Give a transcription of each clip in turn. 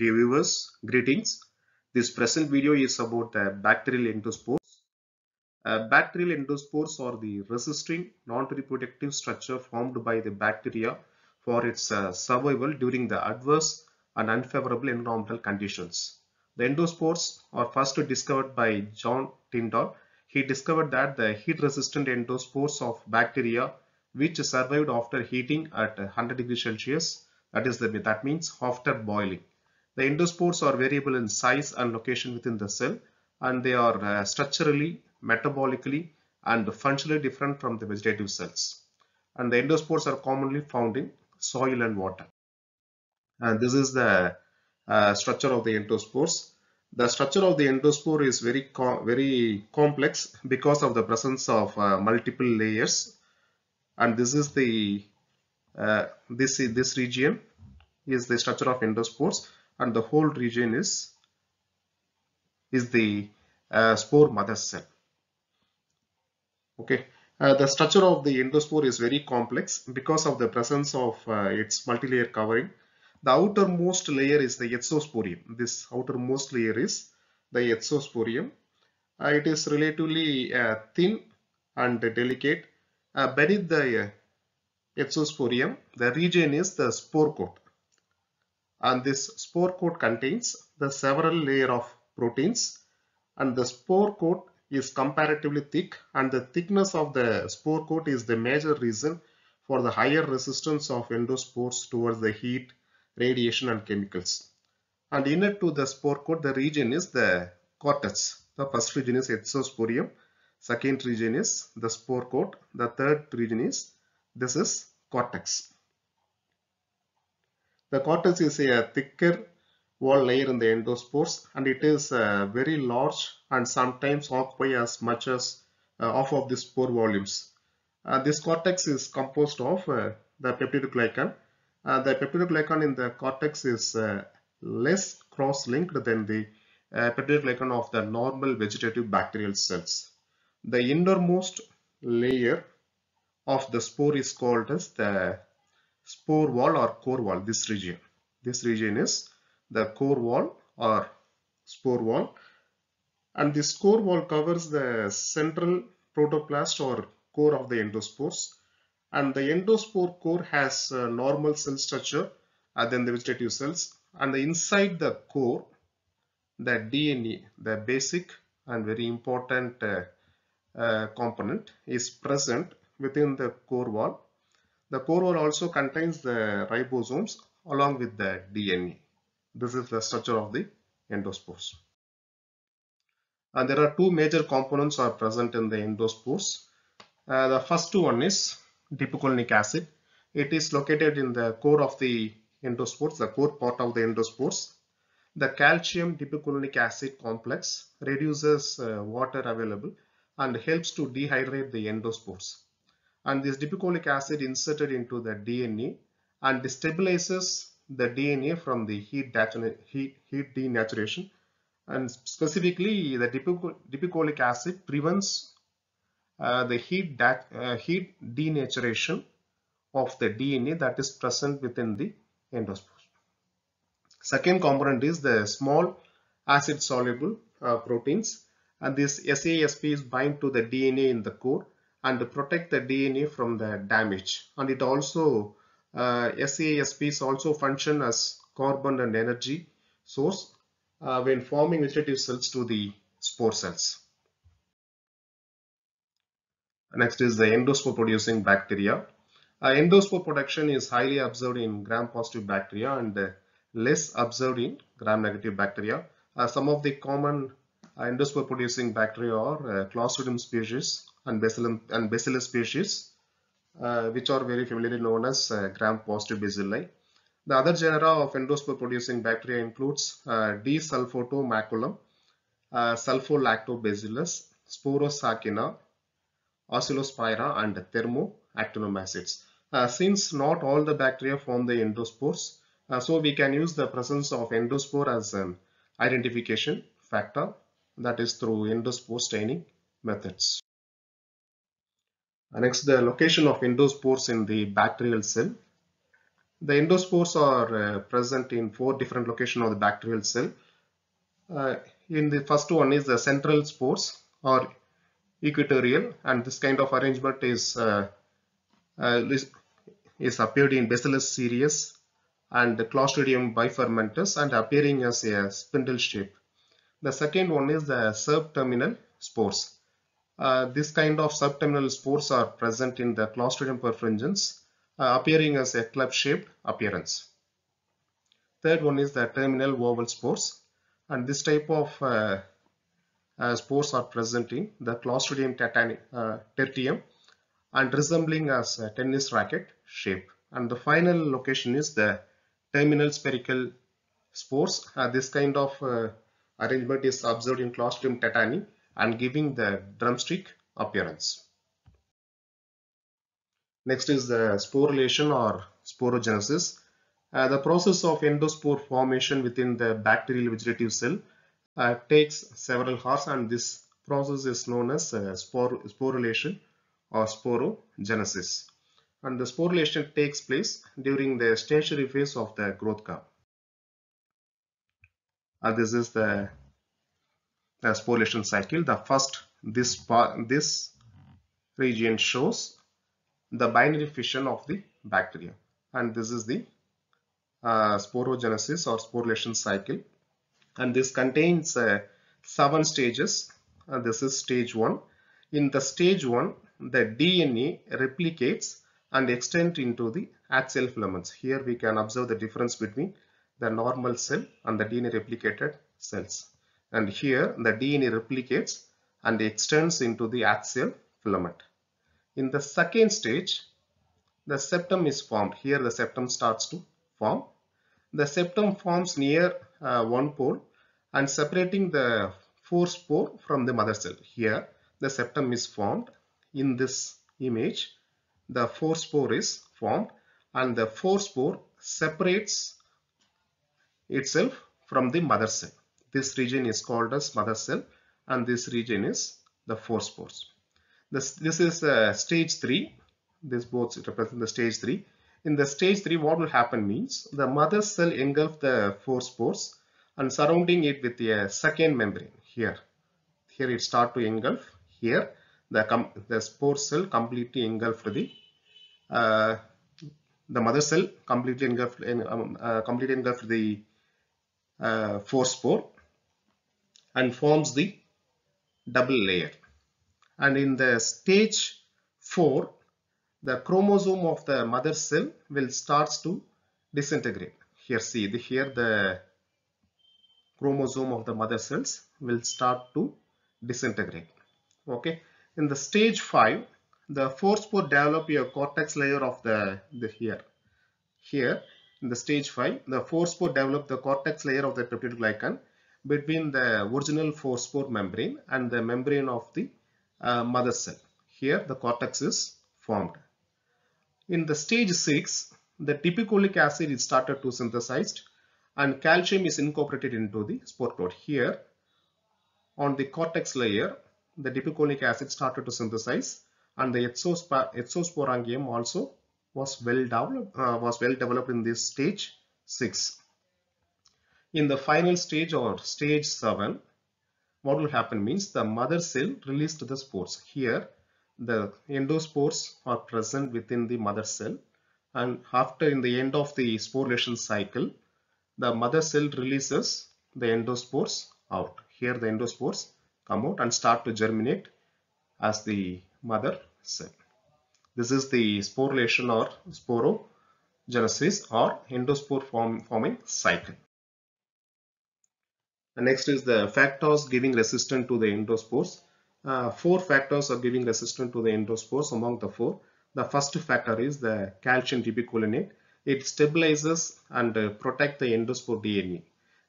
Dear viewers, greetings. This present video is about the bacterial endospores. Uh, bacterial endospores are the resisting non-reproductive structure formed by the bacteria for its uh, survival during the adverse and unfavorable environmental conditions. The endospores are first discovered by John Tyndall. He discovered that the heat-resistant endospores of bacteria which survived after heating at 100 degrees Celsius, that is the, that means after boiling. The endospores are variable in size and location within the cell and they are uh, structurally, metabolically and functionally different from the vegetative cells. And the endospores are commonly found in soil and water. And this is the uh, structure of the endospores. The structure of the endospore is very co very complex because of the presence of uh, multiple layers. And this is the uh, this this region is the structure of endospores and the whole region is is the uh, spore mother cell. Okay. Uh, the structure of the endospore is very complex because of the presence of uh, its multi-layer covering. The outermost layer is the exosporium. This outermost layer is the exosporium. Uh, it is relatively uh, thin and delicate. Uh, beneath the exosporium the region is the spore coat and this spore coat contains the several layer of proteins and the spore coat is comparatively thick and the thickness of the spore coat is the major reason for the higher resistance of endospores towards the heat, radiation and chemicals. And inner to the spore coat the region is the cortex. The first region is exosporium, second region is the spore coat, the third region is this is cortex. The cortex is a thicker wall layer in the endospores and it is uh, very large and sometimes occupy as much as uh, half of the spore volumes. Uh, this cortex is composed of uh, the peptidoglycan. Uh, the peptidoglycan in the cortex is uh, less cross-linked than the peptidoglycan of the normal vegetative bacterial cells. The innermost layer of the spore is called as the spore wall or core wall this region. This region is the core wall or spore wall. And this core wall covers the central protoplast or core of the endospores. And the endospore core has normal cell structure other than the vegetative cells. And inside the core the DNA the basic and very important uh, uh, component is present within the core wall the core also contains the ribosomes along with the DNA. This is the structure of the endospores. And there are two major components are present in the endospores. Uh, the first one is dipicolinic acid. It is located in the core of the endospores, the core part of the endospores. The calcium dipicolinic acid complex reduces uh, water available and helps to dehydrate the endospores and this dipicolinic acid inserted into the DNA and destabilizes the DNA from the heat, heat, heat denaturation. And specifically the dipicolinic acid prevents uh, the heat, uh, heat denaturation of the DNA that is present within the endospore. Second component is the small acid soluble uh, proteins. And this SASPs bind to the DNA in the core and protect the DNA from the damage and it also uh, SASPs also function as carbon and energy source uh, when forming vegetative cells to the spore cells. Next is the endospore producing bacteria. Uh, endospore production is highly observed in gram-positive bacteria and uh, less observed in gram-negative bacteria. Uh, some of the common endospore producing bacteria are Clostridium species, and bacillus, and bacillus species uh, which are very familiarly known as uh, gram-positive bacilli. The other genera of endospore producing bacteria includes uh, Desulfotomaculum, uh, Sporolactobacillus, Sporosarcina, oscillospira and thermoactinomycetes. Uh, since not all the bacteria form the endospores, uh, so we can use the presence of endospore as an identification factor that is through endospore staining methods. Next, the location of endospores in the bacterial cell. The endospores are uh, present in four different locations of the bacterial cell. Uh, in the first one is the central spores or equatorial and this kind of arrangement is uh, uh, is, is appeared in Bacillus cereus and Clostridium bifermentans and appearing as a spindle shape. The second one is the subterminal spores. Uh, this kind of subterminal spores are present in the Clostridium perfringens uh, appearing as a club shaped appearance. Third one is the terminal oval spores and this type of uh, uh spores are present in the Clostridium uh, tertium and resembling as a tennis racket shape. And the final location is the terminal spherical spores. This kind of arrangement is observed in Clostridium tetani and giving the drumstick appearance. Next is the sporulation or sporogenesis. Uh, the process of endospore formation within the bacterial vegetative cell uh, takes several hours and this process is known as uh, spor sporulation or sporogenesis. And the sporulation takes place during the stationary phase of the growth curve. Uh, this is the, the sporulation cycle. The first, this part, this region shows the binary fission of the bacteria. And this is the uh, sporogenesis or sporulation cycle. And this contains uh, seven stages. And this is stage one. In the stage one, the DNA replicates and extend into the axial filaments. Here we can observe the difference between the normal cell and the DNA replicated cells. And here the DNA replicates and extends into the axial filament. In the second stage, the septum is formed. Here the septum starts to form. The septum forms near uh, one pole and separating the forespore from the mother cell. Here the septum is formed in this image the forespore is formed and the forespore separates itself from the mother cell. This region is called as mother cell and this region is the forespores. This, this is uh, stage 3. This both represent the stage 3. In the stage 3 what will happen means the mother cell engulf the forespores and surrounding it with a second membrane here. Here it start to engulf. Here the, the spore cell completely engulfed the uh, the mother cell completely engulfed, uh, completely engulfed the uh, forespore and forms the double layer. And in the stage 4, the chromosome of the mother cell will starts to disintegrate. Here see, the, here the chromosome of the mother cells will start to disintegrate. Okay. In the stage 5, the forespore develop a cortex layer of the, the here. Here in the stage 5, the forespore develop the cortex layer of the peptidoglycan between the original forespore membrane and the membrane of the uh, mother cell. Here the cortex is formed. In the stage 6, the dipicolinic acid is started to synthesized and calcium is incorporated into the spore cloud. Here on the cortex layer, the dipicolinic acid started to synthesize and the exosporangium also was well developed uh, was well developed in this stage 6 in the final stage or stage 7 what will happen means the mother cell released the spores here the endospores are present within the mother cell and after in the end of the sporulation cycle the mother cell releases the endospores out here the endospores come out and start to germinate as the mother cell. This is the sporulation or sporogenesis or endospore form, forming cycle. Next is the factors giving resistance to the endospores. Uh, four factors are giving resistance to the endospores among the four. The first factor is the calcium dipicolinate. It stabilizes and uh, protect the endospore DNA.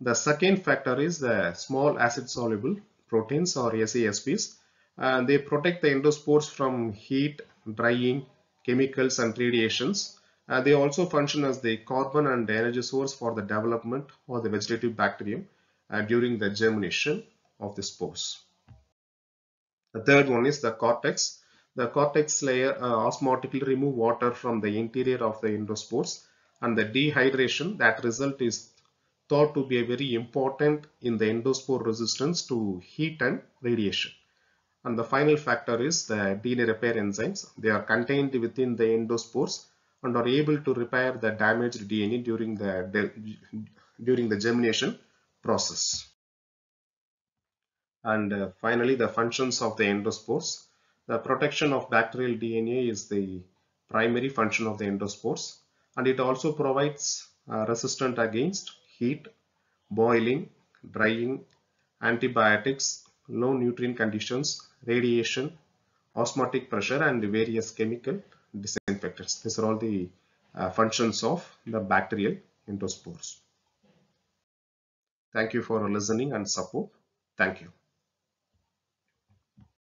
The second factor is the small acid soluble proteins or SASPs and they protect the endospores from heat, drying, chemicals and radiations. Uh, they also function as the carbon and energy source for the development of the vegetative bacterium uh, during the germination of the spores. The third one is the cortex. The cortex layer uh, osmotically remove water from the interior of the endospores and the dehydration that result is thought to be very important in the endospore resistance to heat and radiation. And the final factor is the DNA repair enzymes. They are contained within the endospores and are able to repair the damaged DNA during the during the germination process. And uh, finally, the functions of the endospores. The protection of bacterial DNA is the primary function of the endospores and it also provides uh, resistant against heat, boiling, drying, antibiotics, low nutrient conditions, radiation, osmotic pressure and various chemical disinfectants. These are all the uh, functions of the bacterial endospores. Thank you for listening and support. Thank you.